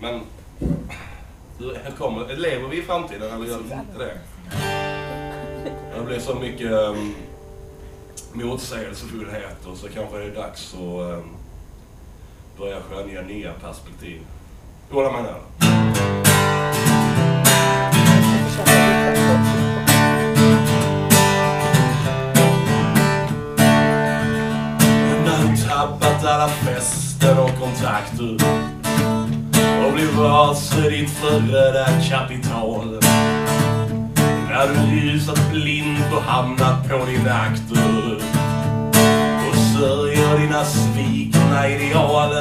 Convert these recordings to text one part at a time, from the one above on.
Men hur kommer, lever vi i framtiden eller gör vi inte det? Det blir så mycket um, motsägelsefullhet och så kanske det är dags att um, börja skönja nya perspektiv. Båda menar jag. När du tappat alla fester och kontakter och ditt förra kapital. När du ljusat blint och hamnat på din akter och sörjer dina svikna ideal.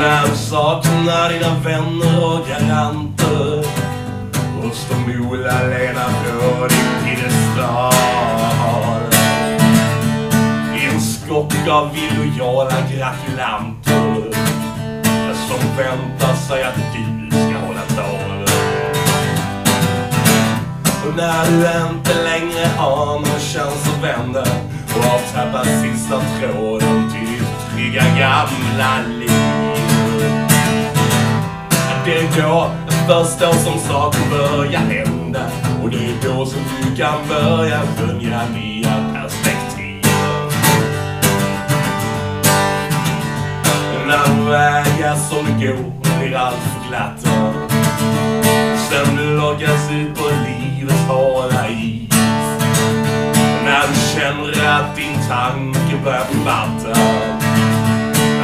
När du saknar dina vänner och garanter och står molalena på din piedestal. I en skock av illojala gratulanter som väntar sig att du ska hålla tal. Och när du inte längre har någon chans att vända och har tappat sista tråden till ditt trygga gamla liv. Det är då först då som saker börjar hända och det är då som du kan börja skönja nya som du går blir allt för glatta Sen du lockas ut på livets hala is. När du känner att din tanke börjar fatta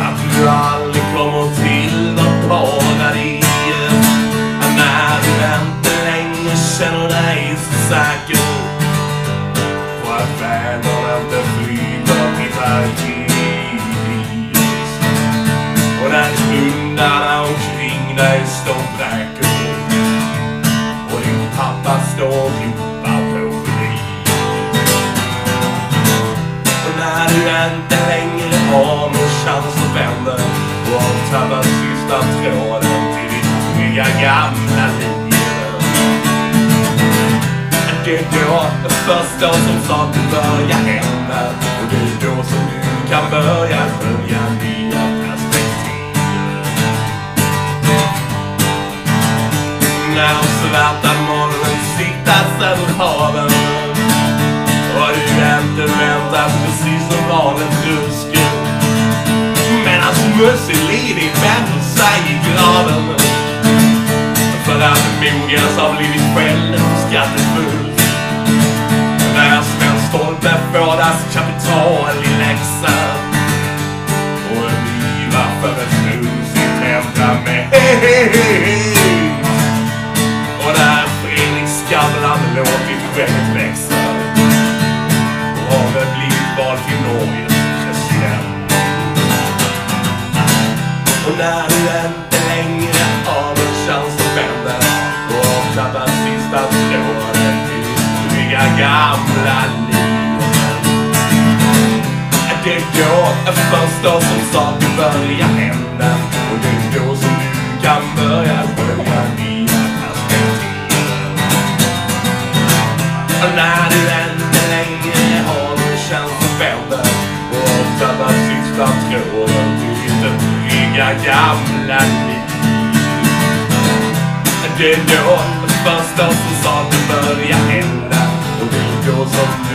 Att du aldrig kommer till något paradis. När du inte längre känner dig så säker. På att vännerna inte flyger till Paris omkring dig står bräker och din pappa står och ropar på polis. Och när du inte längre har någon chans att vända och har tappat sista tråden till ditt trygga gamla liv. Det är då, det första som saker börjar hända och det är då som du kan börja sjunga När de svarta molnen siktas över haven. Och du inte väntar precis som vanligt ruske medan alltså, Mussolini vänder sig i graven. För att Mogens har blivit skälld och skattefull när Sven Stolpe får hans kapital i läxa. När du inte längre har någon chans att vända och har tappat sista tråden till trygga gamla liv. Det är då, först då som saker börjar hända och det är då som du kan börja skönja nya perspektiv. Och när du inte längre har någon chans att vända och har tappat sista tråden till trygga gamla liv. Det är då, först då som saker börjar hända och vi går som